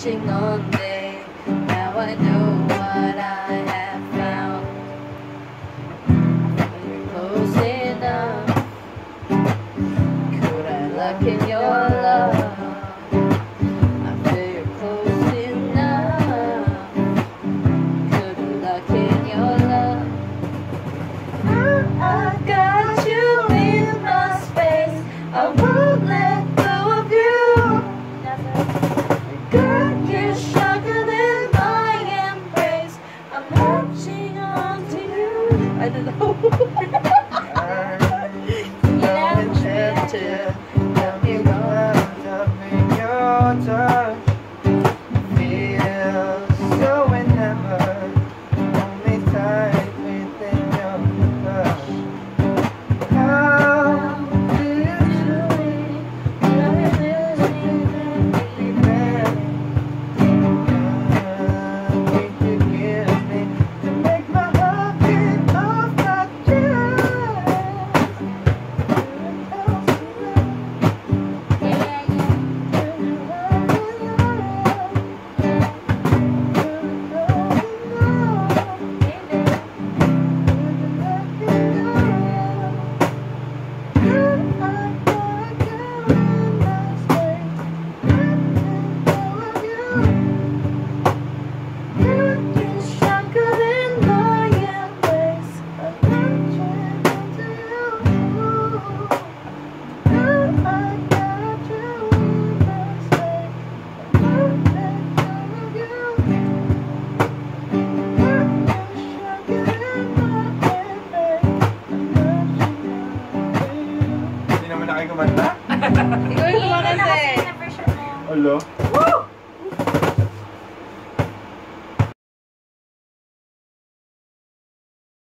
watching on I don't know. Yeah. Ang malaki kumanta? Ikaw yung kumakanta eh. Alo? Woo!